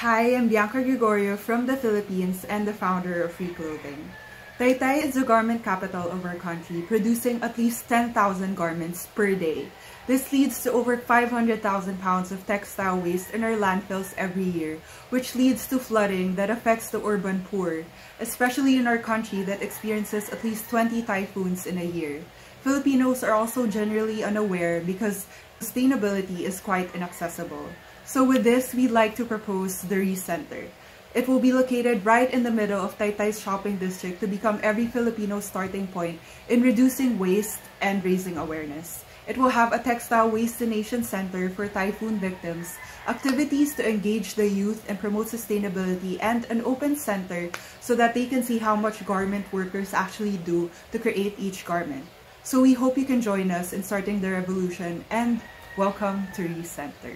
Hi, I'm Bianca Gregorio from the Philippines and the founder of Free Clothing. Taytay is the garment capital of our country, producing at least 10,000 garments per day. This leads to over 500,000 pounds of textile waste in our landfills every year, which leads to flooding that affects the urban poor, especially in our country that experiences at least 20 typhoons in a year. Filipinos are also generally unaware because sustainability is quite inaccessible. So with this, we'd like to propose the Re Center. It will be located right in the middle of Taytay's shopping district to become every Filipino's starting point in reducing waste and raising awareness. It will have a textile waste donation center for typhoon victims, activities to engage the youth and promote sustainability, and an open center so that they can see how much garment workers actually do to create each garment. So we hope you can join us in starting the revolution and welcome to Re Center.